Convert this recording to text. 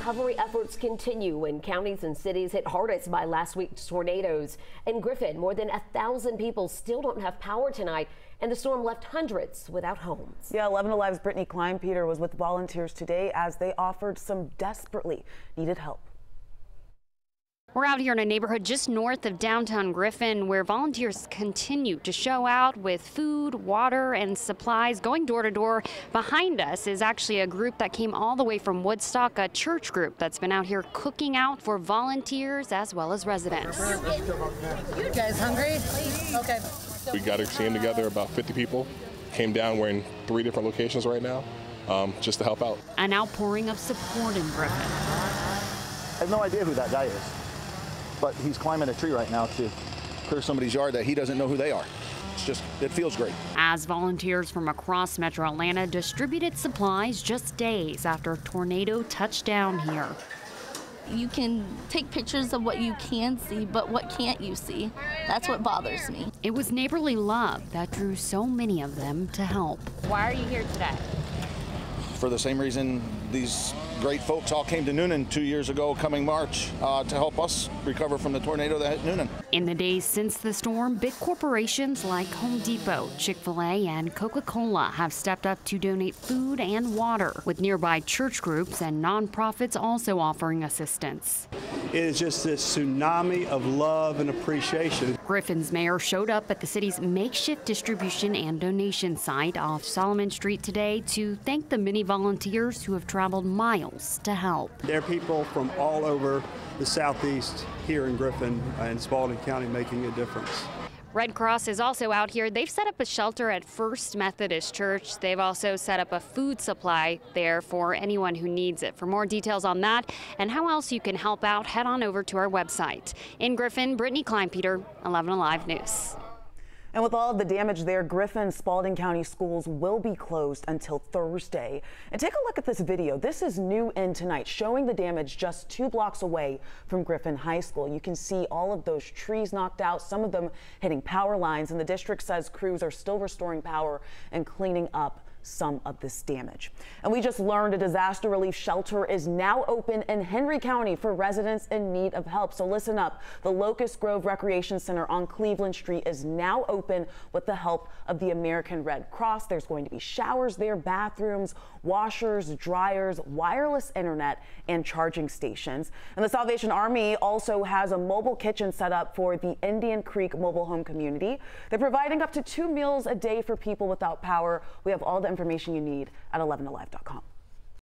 recovery efforts continue when counties and cities hit hardest by last week's tornadoes. In Griffin, more than a thousand people still don't have power tonight, and the storm left hundreds without homes. Yeah, 11 Alive's Brittany Kleinpeter was with volunteers today as they offered some desperately needed help. We're out here in a neighborhood just north of downtown Griffin where volunteers continue to show out with food, water, and supplies going door to door. Behind us is actually a group that came all the way from Woodstock, a church group that's been out here cooking out for volunteers as well as residents. You guys hungry? Okay. We got a team together, about 50 people. Came down, we're in three different locations right now um, just to help out. An outpouring of support in Griffin. I have no idea who that guy is but he's climbing a tree right now to clear somebody's yard that he doesn't know who they are. It's just, it feels great. As volunteers from across metro Atlanta distributed supplies just days after a tornado touched down here. You can take pictures of what you can see, but what can't you see? That's what bothers me. It was neighborly love that drew so many of them to help. Why are you here today? For the same reason these great folks all came to Newnan two years ago, coming March, uh, to help us recover from the tornado that hit Newnan. In the days since the storm, big corporations like Home Depot, Chick fil A, and Coca Cola have stepped up to donate food and water, with nearby church groups and nonprofits also offering assistance. It is just this tsunami of love and appreciation. Griffin's mayor showed up at the city's makeshift distribution and donation site off Solomon Street today to thank the many volunteers who have traveled miles to help. There are people from all over the southeast here in Griffin and Spalding County making a difference. Red Cross is also out here. They've set up a shelter at First Methodist Church. They've also set up a food supply there for anyone who needs it. For more details on that and how else you can help out, head on over to our website. In Griffin, Brittany Kleinpeter, 11 Alive News. And with all of the damage there, Griffin Spalding County schools will be closed until Thursday. And take a look at this video. This is new in tonight, showing the damage just two blocks away from Griffin High School. You can see all of those trees knocked out, some of them hitting power lines, and the district says crews are still restoring power and cleaning up some of this damage. And we just learned a disaster relief shelter is now open in Henry County for residents in need of help. So listen up. The Locust Grove Recreation Center on Cleveland Street is now open with the help of the American Red Cross. There's going to be showers there, bathrooms, washers, dryers, wireless internet, and charging stations. And the Salvation Army also has a mobile kitchen set up for the Indian Creek mobile home community. They're providing up to two meals a day for people without power. We have all the information you need at 11alive.com.